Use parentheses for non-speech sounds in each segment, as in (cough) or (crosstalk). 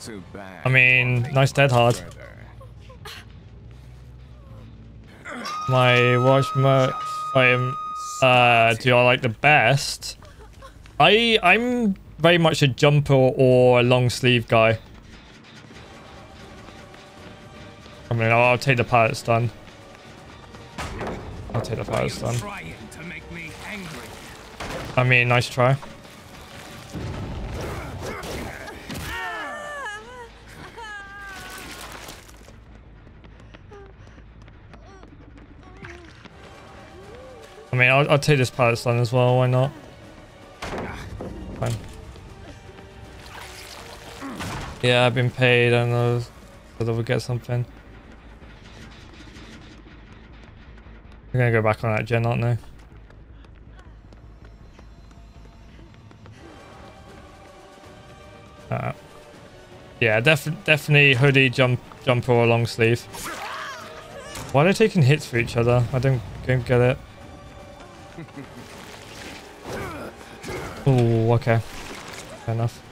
Too bad. I mean, nice dead hard. My watch merch item uh do I like the best? I I'm very much a jumper or a long sleeve guy. I mean I'll, I'll take the pallet stun. I'll take the pallet stun. Trying to make me angry. I mean nice try. I mean, I'll, I'll take this pallet stun as well. Why not? Fine. Yeah, I've been paid. I know whether we'll get something. They're gonna go back on that gen, aren't they? Uh, yeah, def definitely hoodie, jump, jumper, or long sleeve. Why are they taking hits for each other? I don't, don't get it. Oh, okay. Fair enough.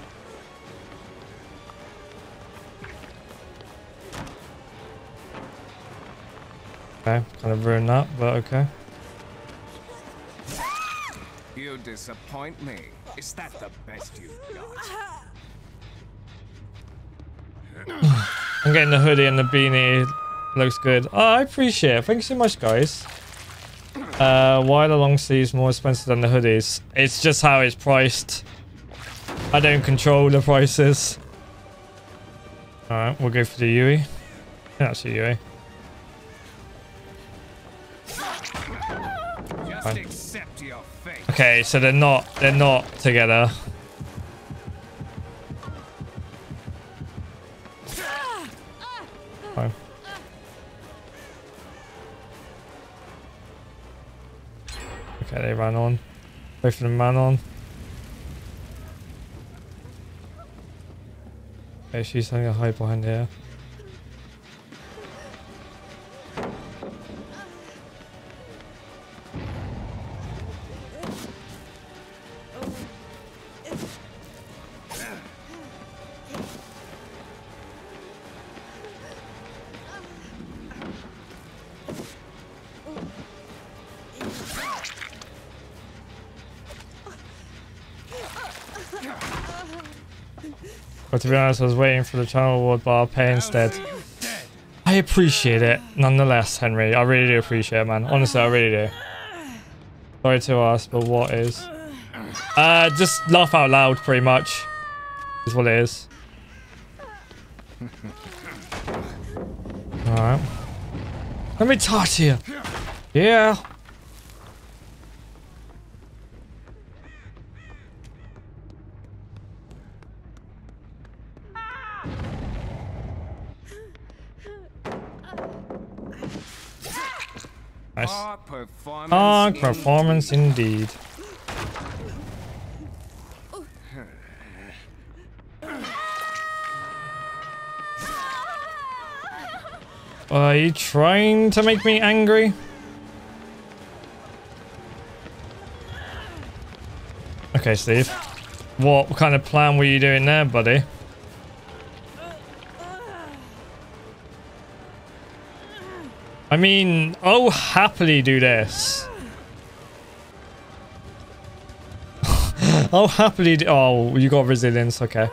Okay, kind of ruined that, but okay. You disappoint me. Is that the best you've got? (sighs) I'm getting the hoodie and the beanie. Looks good. Oh, I appreciate it. Thank you so much, guys. Uh, why the long sleeves more expensive than the hoodies? It's just how it's priced. I don't control the prices. Alright, we'll go for the Yui. That's a Yui. Okay, so they're not they're not together. Fine. Okay, they ran on. Both of them ran on. Okay, she's having a hide behind here. But to be honest, I was waiting for the channel award, but I'll pay instead. I appreciate it, nonetheless, Henry. I really do appreciate it, man. Honestly, I really do. Sorry to ask, but what is? Uh, just laugh out loud, pretty much. Is what it is. Alright. Let me talk to you. Yeah. Performance. Ah, in- performance indeed. Are you trying to make me angry? Okay, Steve. What kind of plan were you doing there, buddy? I mean, I'll happily do this. (laughs) I'll happily do- Oh, you got resilience, okay.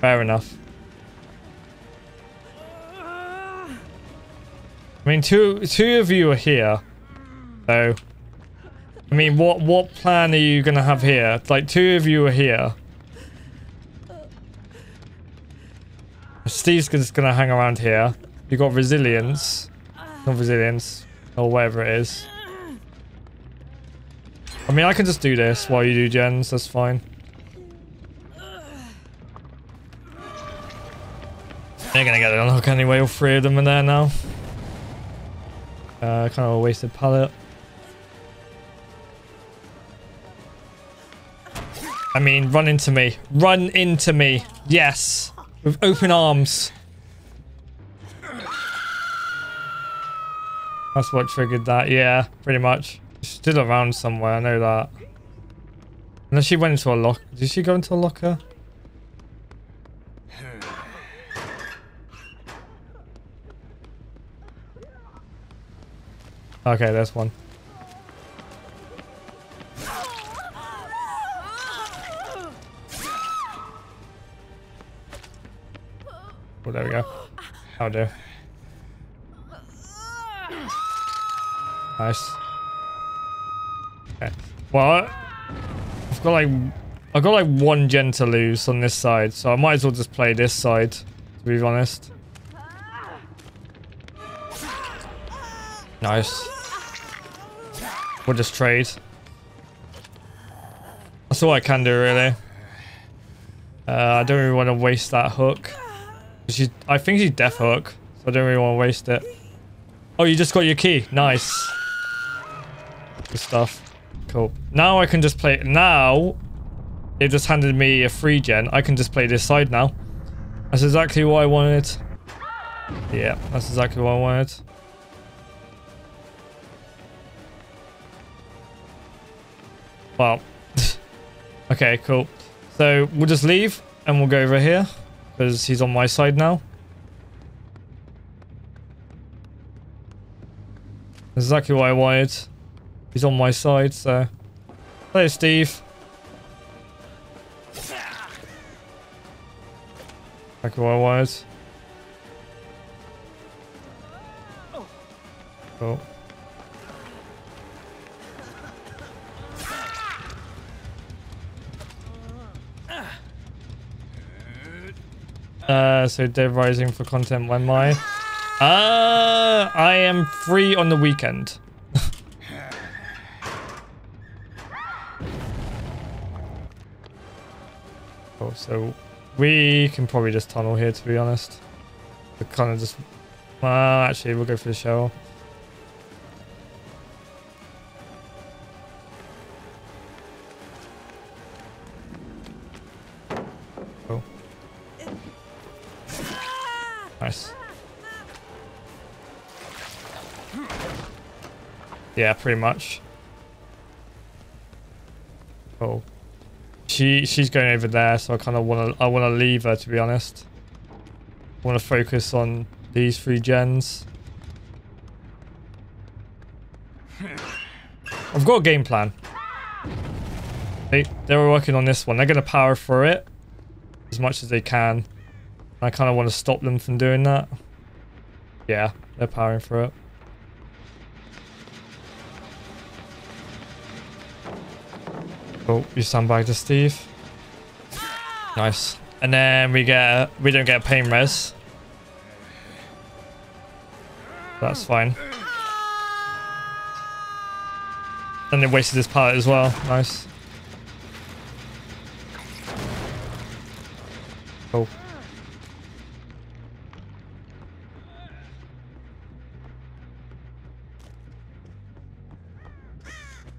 Fair enough. I mean, two two of you are here. So, I mean, what what plan are you gonna have here? Like, two of you are here. Steve's just gonna hang around here. You got resilience. Not resilience. Or whatever it is. I mean, I can just do this while you do gens. That's fine. They're gonna get it unhook anyway. All three of them are there now. Uh, kind of a wasted pallet. I mean, run into me. Run into me. Yes. With open arms. That's what triggered that. Yeah, pretty much. She's still around somewhere. I know that. Unless she went into a locker. Did she go into a locker? Okay, there's one. Oh, there we go. How do? Nice. Okay. Well, I've got like, I've got like one gen to lose on this side, so I might as well just play this side, to be honest. Nice. We'll just trade. That's all I can do, really. Uh, I don't really want to waste that hook. She's, I think she's death hook, so I don't really want to waste it. Oh, you just got your key. Nice. Good stuff. Cool. Now I can just play... Now, they just handed me a free gen. I can just play this side now. That's exactly what I wanted. Yeah, that's exactly what I wanted. Well, (laughs) okay, cool. So we'll just leave and we'll go over here because he's on my side now. Exactly what I wanted. He's on my side, so... Hello, Steve. Back what I wanted. Cool. Uh, so Dead Rising for content when my... Uh, I am free on the weekend. Cool, so we can probably just tunnel here to be honest. We kind of just... Uh, actually, we'll go for the shower. Cool. Nice. Yeah, pretty much. Cool. She she's going over there, so I kind of want to I want to leave her to be honest. I want to focus on these three gens. I've got a game plan. They they were working on this one. They're gonna power through it as much as they can. I kind of want to stop them from doing that. Yeah, they're powering through it. Oh, you sandbag to Steve. Nice. And then we get we don't get pain res. That's fine. And they wasted his pallet as well. Nice. Cool.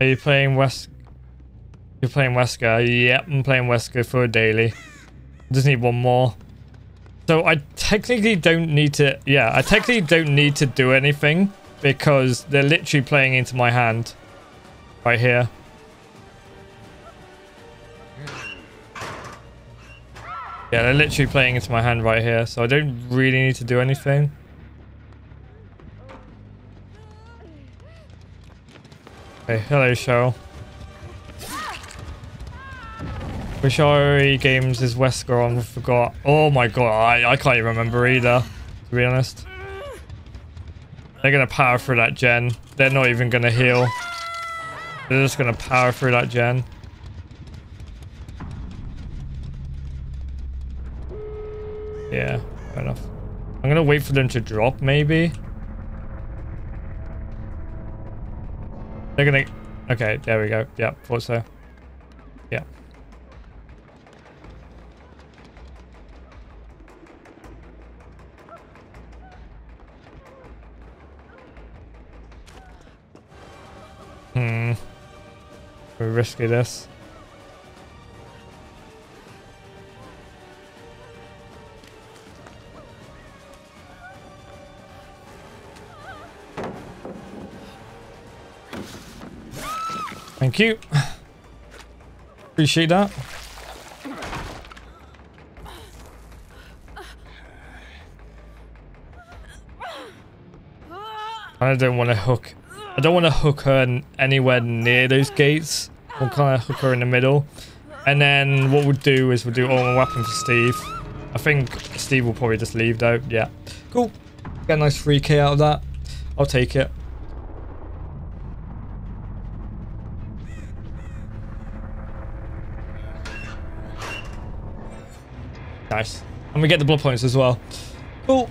Are you playing West? You're playing Wesker? Yep, I'm playing Wesker for a daily. Just need one more. So I technically don't need to... Yeah, I technically don't need to do anything because they're literally playing into my hand. Right here. Yeah, they're literally playing into my hand right here, so I don't really need to do anything. Okay, hello, Cheryl. Which RE games is Wesker on? I forgot. Oh my god, I, I can't even remember either, to be honest. They're gonna power through that gen. They're not even gonna heal. They're just gonna power through that gen. Yeah, fair enough. I'm gonna wait for them to drop, maybe. They're gonna... Okay, there we go. Yeah, thought so. We're risky this. Thank you. Appreciate that. I don't want to hook I don't want to hook her anywhere near those gates. We'll oh. kind of hook her in the middle. And then what we'll do is we'll do all my weapon for Steve. I think Steve will probably just leave though. Yeah. Cool. Get a nice 3k out of that. I'll take it. Nice. And we get the blood points as well. Cool.